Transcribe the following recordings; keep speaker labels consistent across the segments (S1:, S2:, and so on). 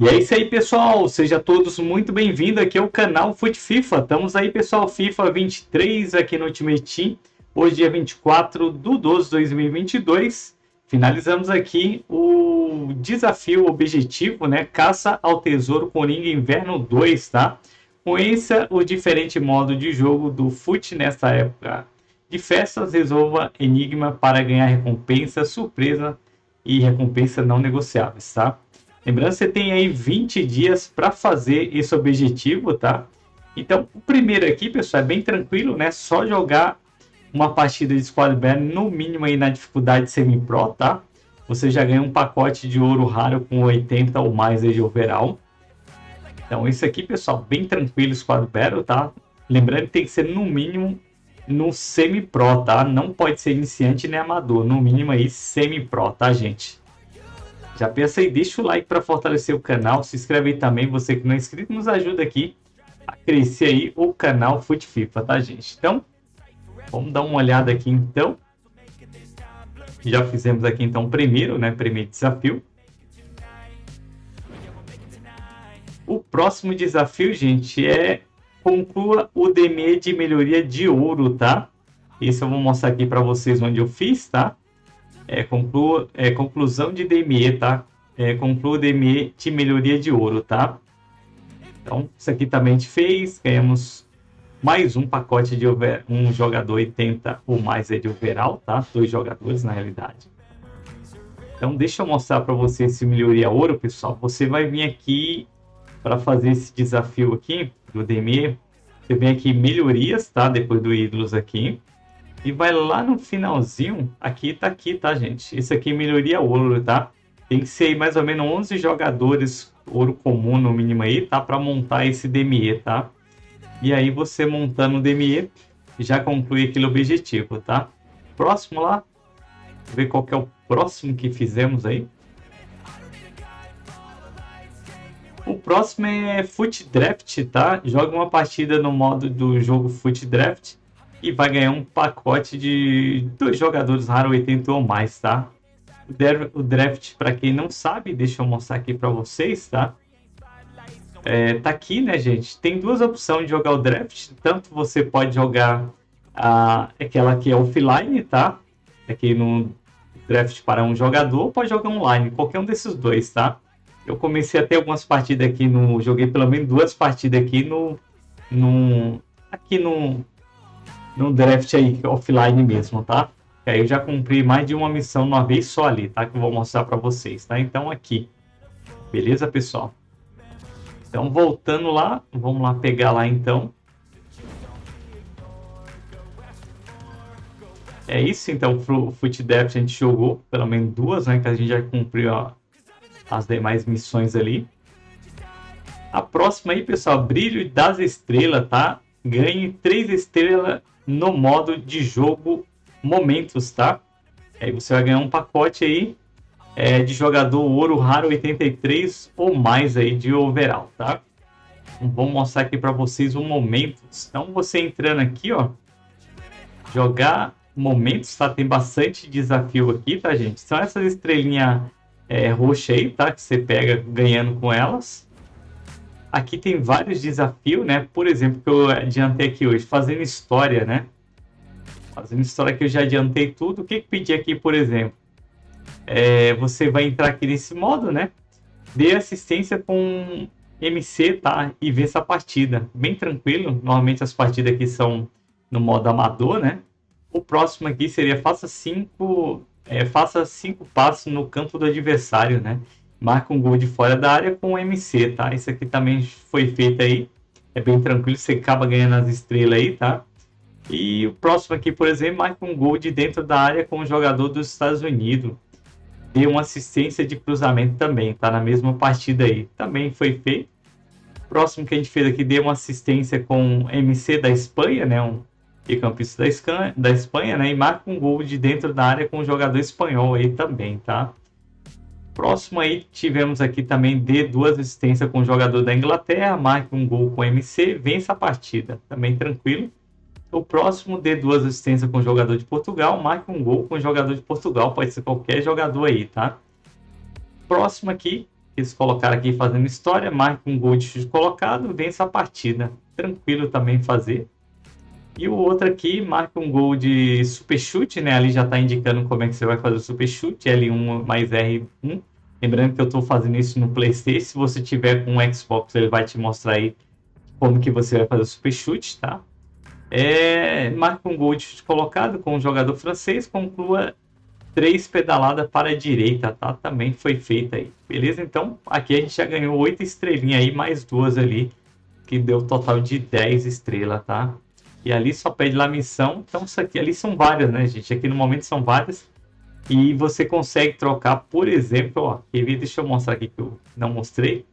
S1: E é isso aí, pessoal. Sejam todos muito bem-vindos aqui ao canal Fute FIFA. Estamos aí, pessoal, FIFA 23 aqui no Ultimate Team. Hoje, dia 24 do 12 de 2022. Finalizamos aqui o desafio objetivo, né? Caça ao Tesouro Coringa Inverno 2, tá? Conheça o diferente modo de jogo do FUT nesta época de festas. Resolva enigma para ganhar recompensa, surpresa e recompensa não negociáveis, tá? Lembrando, você tem aí 20 dias para fazer esse objetivo, tá? Então, o primeiro aqui, pessoal, é bem tranquilo, né? Só jogar uma partida de Squad Banner no mínimo aí na dificuldade semi-pro, tá? Você já ganha um pacote de ouro raro com 80 ou mais aí de overall. Então, isso aqui, pessoal, bem tranquilo Squad Battle, tá? Lembrando que tem que ser no mínimo no semi-pro, tá? Não pode ser iniciante nem amador, no mínimo aí semi-pro, tá, gente? Já pensa aí, deixa o like para fortalecer o canal, se inscreve aí também, você que não é inscrito, nos ajuda aqui a crescer aí o canal Fute FIFA, tá gente? Então, vamos dar uma olhada aqui então. Já fizemos aqui então o primeiro, né, primeiro desafio. O próximo desafio, gente, é conclua o DME de melhoria de ouro, tá? Isso eu vou mostrar aqui para vocês onde eu fiz, tá? É, conclua, é, conclusão de DME, tá? É, conclua o DME de melhoria de ouro, tá? Então, isso aqui também a gente fez, ganhamos mais um pacote de over, um jogador 80 ou mais é de overall, tá? Dois jogadores na realidade. Então, deixa eu mostrar para você esse melhoria ouro, pessoal. Você vai vir aqui para fazer esse desafio aqui do DME. Você vem aqui melhorias, tá? Depois do ídolos aqui. E vai lá no finalzinho, aqui tá aqui, tá, gente? Isso aqui é melhoria ouro, tá? Tem que ser mais ou menos 11 jogadores ouro comum no mínimo aí, tá? Para montar esse DME, tá? E aí você montando o DME, já conclui aquele objetivo, tá? Próximo lá, ver qual que é o próximo que fizemos aí. O próximo é Foot Draft, tá? Joga uma partida no modo do jogo Foot Draft e vai ganhar um pacote de dois jogadores raros 80 ou mais, tá? O draft, para quem não sabe, deixa eu mostrar aqui para vocês, tá? É, tá aqui, né, gente? Tem duas opções de jogar o draft. Tanto você pode jogar a, aquela que é offline, tá? Aqui no draft para um jogador, pode jogar online, qualquer um desses dois, tá? Eu comecei a ter algumas partidas aqui no. Joguei pelo menos duas partidas aqui no. no aqui no, no draft aí offline mesmo, tá? Aí eu já cumpri mais de uma missão uma vez só ali, tá? Que eu vou mostrar para vocês, tá? Então aqui. Beleza, pessoal? Então voltando lá, vamos lá pegar lá então. É isso, então, o Foot Depth a gente jogou pelo menos duas, né? Que a gente já cumpriu ó, as demais missões ali. A próxima aí, pessoal, Brilho das Estrelas, tá? Ganhe três estrelas no modo de jogo momentos, tá? Aí você vai ganhar um pacote aí é, de jogador ouro raro 83 ou mais aí de overall, tá? Então, vou mostrar aqui para vocês o momentos. Então você entrando aqui, ó, jogar momentos, tá? Tem bastante desafio aqui, tá, gente? São essas estrelinhas é, roxas aí, tá? Que você pega ganhando com elas. Aqui tem vários desafios, né? Por exemplo, que eu adiantei aqui hoje, fazendo história, né? Fazendo história que eu já adiantei tudo. O que que pedi aqui, por exemplo? É, você vai entrar aqui nesse modo, né? Dê assistência com MC, tá? E ver essa partida. Bem tranquilo. Normalmente as partidas aqui são no modo amador, né? O próximo aqui seria faça cinco, é, faça cinco passos no campo do adversário, né? Marca um gol de fora da área com o MC, tá? Isso aqui também foi feito aí. É bem tranquilo, você acaba ganhando as estrelas aí, tá? E o próximo aqui, por exemplo, marca um gol de dentro da área com o jogador dos Estados Unidos. Deu uma assistência de cruzamento também, tá? Na mesma partida aí. Também foi feito. O próximo que a gente fez aqui deu uma assistência com o MC da Espanha, né? Um campista da Espanha, né? E marca um gol de dentro da área com o jogador espanhol aí também, tá? Próximo aí tivemos aqui também D duas assistências com o jogador da Inglaterra, marque um gol com MC, vence a partida, também tranquilo. O próximo D duas assistências com o jogador de Portugal, marque um gol com o jogador de Portugal, pode ser qualquer jogador aí, tá? Próximo aqui, eles colocaram aqui fazendo história, marca um gol de chute colocado, vence a partida. Tranquilo também fazer. E o outro aqui marca um gol de super chute, né? Ali já está indicando como é que você vai fazer o super chute, L1 mais R1. Lembrando que eu estou fazendo isso no PlayStation. Se você tiver com um Xbox, ele vai te mostrar aí como que você vai fazer o super chute, tá? É, marca um gol de chute colocado com o jogador francês, conclua três pedaladas para a direita, tá? Também foi feita aí, beleza? Então, aqui a gente já ganhou oito estrelinhas aí, mais duas ali, que deu um total de 10 estrelas, tá? E ali só pede lá missão, então isso aqui, ali são várias, né, gente? Aqui no momento são várias, e você consegue trocar, por exemplo, ó, deixa eu mostrar aqui que eu não mostrei,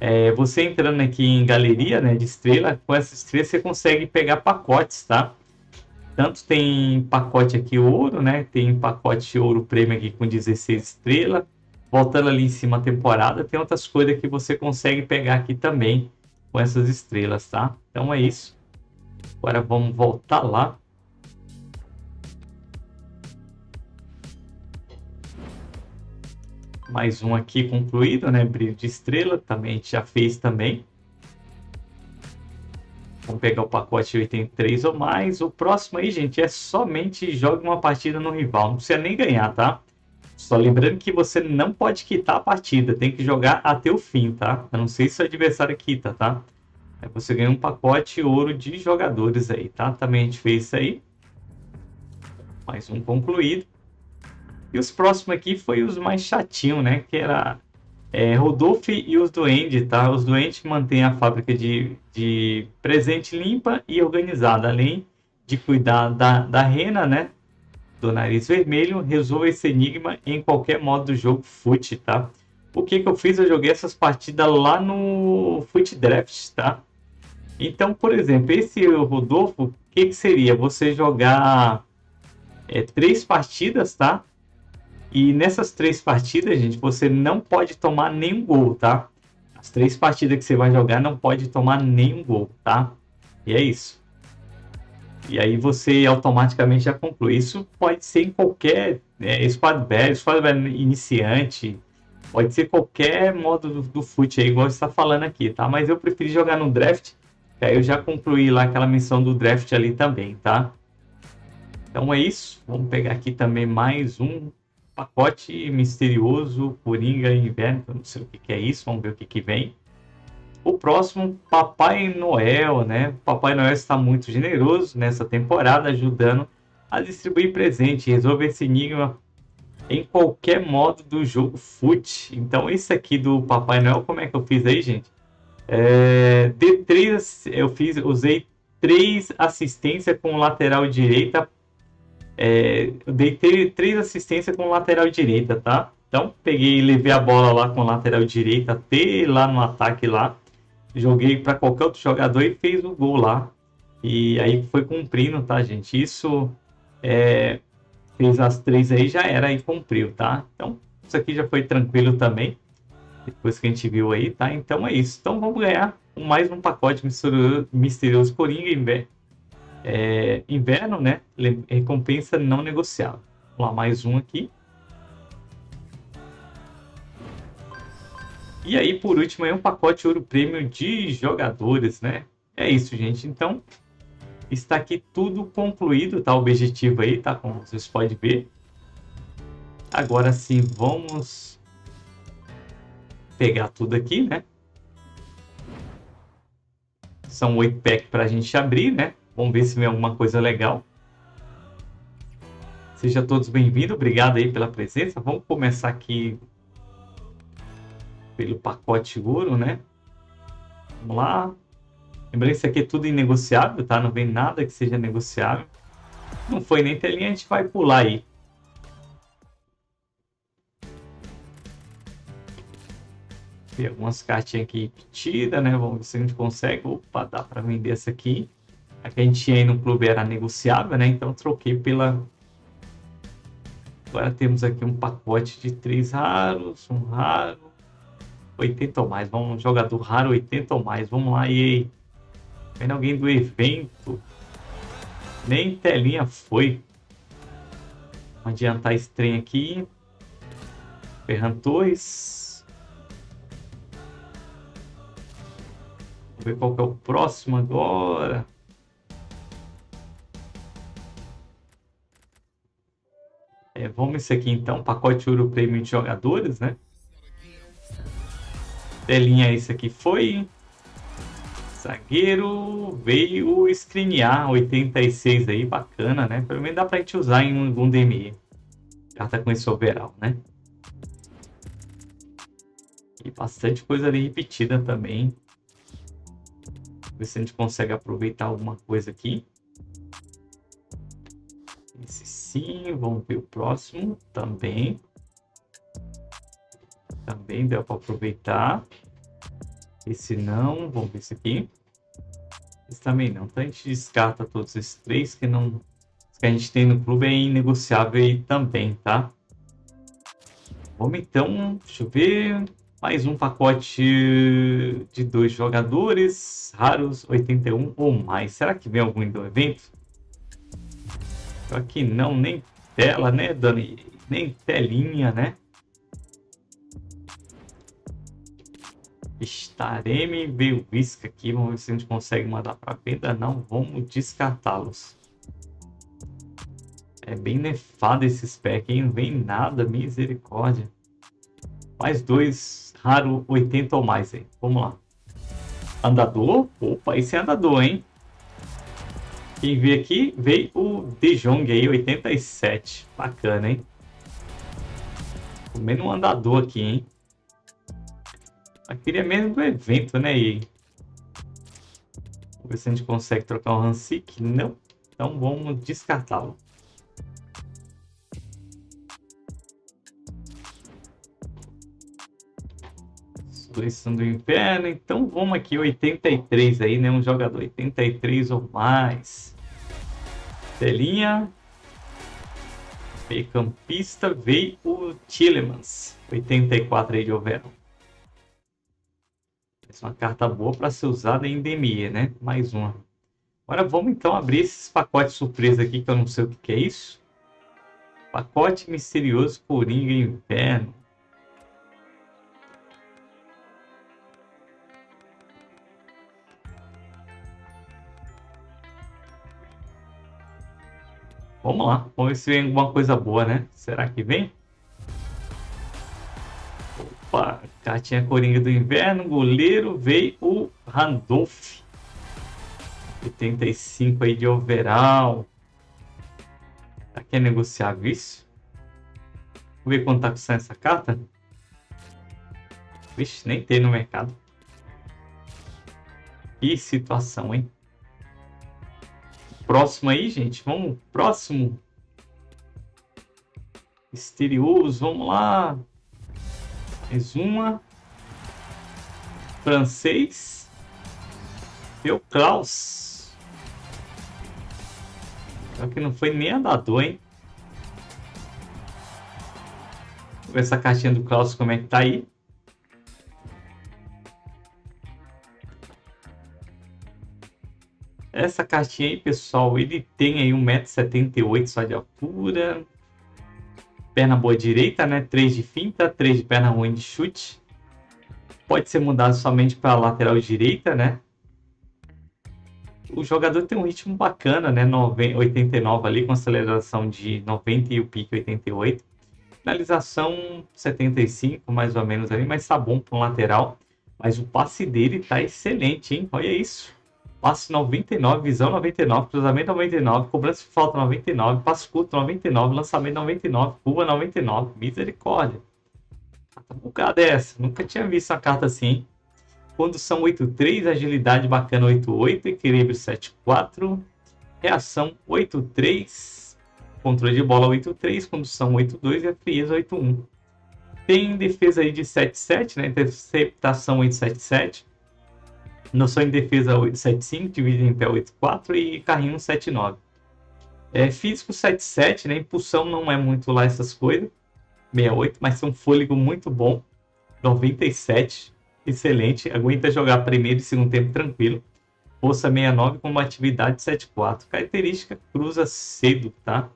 S1: é, você entrando aqui em galeria né, de estrela, com essa estrela você consegue pegar pacotes, tá? Tanto tem pacote aqui ouro, né? Tem pacote ouro prêmio aqui com 16 estrelas. Voltando ali em cima a temporada, tem outras coisas que você consegue pegar aqui também com essas estrelas, tá? Então é isso. Agora vamos voltar lá. mais um aqui concluído, né? Brilho de estrela, também a gente já fez também. Vamos pegar o pacote 83 ou mais. O próximo aí, gente, é somente jogue uma partida no rival. Não precisa nem ganhar, tá? Só lembrando que você não pode quitar a partida. Tem que jogar até o fim, tá? Eu não sei se o adversário quita, tá? Aí você ganha um pacote ouro de jogadores aí, tá? Também a gente fez isso aí. Mais um concluído. E os próximos aqui foi os mais chatinhos, né? Que era é, Rodolfo e os Duendes, tá? Os Duendes mantêm a fábrica de, de presente limpa e organizada, além de cuidar da, da rena, né? Do nariz vermelho, resolva esse enigma em qualquer modo do jogo FUT, tá? O que que eu fiz? Eu joguei essas partidas lá no FUT Draft, tá? Então, por exemplo, esse Rodolfo, o que que seria? Você jogar é, três partidas, tá? E nessas três partidas, gente, você não pode tomar nenhum gol, tá? As três partidas que você vai jogar não pode tomar nenhum gol, tá? E é isso. E aí você automaticamente já conclui. Isso pode ser em qualquer é, squad battle, squad battle iniciante, pode ser qualquer modo do, do fute aí, igual você está falando aqui, tá? Mas eu preferi jogar no draft, eu já concluí lá aquela missão do draft ali também, tá? Então é isso. Vamos pegar aqui também mais um pacote misterioso Coringa Inverno, não sei o que, que, é isso, vamos ver o que, que vem. O próximo, Papai Noel, né? Papai Noel está muito generoso nessa temporada, ajudando a distribuir presente, resolver esse enigma em qualquer modo do jogo FUT. Então, esse aqui do Papai Noel, como é que eu fiz aí, gente? É, de três, eu fiz, usei três assistências com lateral direita é, eu dei três assistências com lateral direita, tá? Então, peguei levei a bola lá com lateral direita até lá no ataque lá. Joguei para qualquer outro jogador e fez o gol lá. E aí foi cumprindo, tá, gente? Isso é, fez as três aí, já era e cumpriu, tá? Então, isso aqui já foi tranquilo também. Depois que a gente viu aí, tá? Então é isso. Então vamos ganhar mais um pacote misterioso, Coringa é, inverno, né? Recompensa não negociável. Vamos lá, mais um aqui. E aí, por último, é um pacote ouro prêmio de jogadores, né? É isso, gente. Então, está aqui tudo concluído, tá? O objetivo aí, tá? Como vocês podem ver. Agora sim, vamos pegar tudo aqui, né? São oito packs para a gente abrir, né? Vamos ver se vem alguma coisa legal. Sejam todos bem-vindos, obrigado aí pela presença. Vamos começar aqui pelo pacote ouro, né? Vamos lá. Lembrando que isso aqui é tudo inegociável, tá? Não vem nada que seja negociável. Não foi nem telinha, a gente vai pular aí. Tem algumas cartinhas aqui repetidas, né? Vamos ver se a gente consegue. Opa, dá para vender essa aqui. A que a gente tinha aí no clube era negociável, né? Então troquei pela. Agora temos aqui um pacote de três raros, um raro, 80 ou mais. Vamos, jogador raro, 80 ou mais. Vamos lá, e? Vendo alguém do evento. Nem telinha foi. Vamos adiantar esse trem aqui. Ferran Torres. Ver qual que é o próximo agora. É, vamos esse aqui então, pacote Ouro Prêmio de jogadores, né? Telinha esse aqui foi. Zagueiro veio escrinear 86 aí, bacana, né? Pelo menos dá pra gente usar em algum DMI. Carta com esse overall, né? E bastante coisa ali repetida também. Ver se a gente consegue aproveitar alguma coisa aqui. Esse sim, vamos ver o próximo também. Também deu para aproveitar. Esse não, vamos ver esse aqui. Esse também não. Então a gente descarta todos esses três que não que a gente tem no clube é inegociável aí também, tá? Vamos então, deixa eu ver. Mais um pacote de dois jogadores raros, 81 ou mais. Será que vem algum do evento? Aqui não, nem tela, né, Dani? Nem telinha, né? Estareme veio Visca aqui. Vamos ver se a gente consegue mandar para venda. Não, vamos descartá-los. É bem nefado esse spec, hein? Não vem nada, misericórdia. Mais dois, raro 80 ou mais aí. Vamos lá. Andador? Opa, esse é andador, hein? Quem veio aqui, veio o De Jong aí, 87. Bacana, hein? Comendo um andador aqui, hein? Eu queria mesmo do evento, né? E... Vamos ver se a gente consegue trocar o Hansik. Não. Então vamos descartá-lo. Destruição do Inferno. Então vamos aqui, 83 aí, né? Um jogador 83 ou mais. Telinha. Meio campista veio o Tillemans. 84 aí de overall. Essa é uma carta boa para ser usada em DME, né? Mais uma. Agora vamos então abrir esses pacotes surpresa aqui, que eu não sei o que, que é isso. Pacote misterioso Coringa Inverno. Vamos lá, vamos ver se vem alguma coisa boa, né? Será que vem? Opa, cartinha Coringa do Inverno, goleiro, veio o Randolph. 85 aí de overall. Que é negociável isso? Vamos ver quanto tá custando essa carta. Vixe, nem tem no mercado. Que situação, hein? Próximo aí, gente. Vamos, próximo. Misterioso, vamos lá. Mais uma. Francês. Meu Klaus. Só que não foi nem andador, hein? Vou ver essa caixinha do Klaus como é que tá aí. Essa cartinha aí, pessoal, ele tem aí 1,78m só de altura. Perna boa direita, né? 3 de finta, 3 de perna ruim de chute. Pode ser mudado somente para lateral direita, né? O jogador tem um ritmo bacana, né? 89 ali, com aceleração de 90 e o pique 88. Finalização 75, mais ou menos ali, mas tá bom para um lateral. Mas o passe dele tá excelente, hein? Olha isso. Passe 99, visão 99, cruzamento 99, cobrança de falta 99, passe curto 99, lançamento 99, curva 99. Misericórdia. Carta bugada é essa. Nunca tinha visto uma carta assim. Condução 8.3, agilidade bacana 8.8, equilíbrio 7.4, reação 8.3, controle de bola 8.3, condução 8.2 e a frieza 8.1. Tem defesa aí de 7.7, né? Interceptação 8.7.7 Noção em defesa 875, dividido em pé 84 e carrinho 79. É, físico 77, né? Impulsão não é muito lá essas coisas. 68, mas é um fôlego muito bom. 97, excelente. Aguenta jogar primeiro e segundo tempo tranquilo. Força 69, combatividade 74. Característica cruza cedo, tá?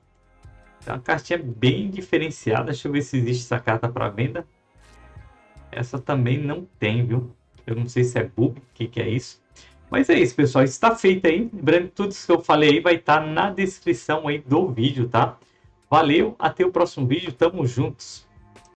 S1: É uma cartinha bem diferenciada. Deixa eu ver se existe essa carta para venda. Essa também não tem, viu? Eu não sei se é bug, o que, que é isso. Mas é isso, pessoal. Está feito aí. Lembrando que tudo isso que eu falei aí vai estar na descrição aí do vídeo, tá? Valeu, até o próximo vídeo. Tamo juntos.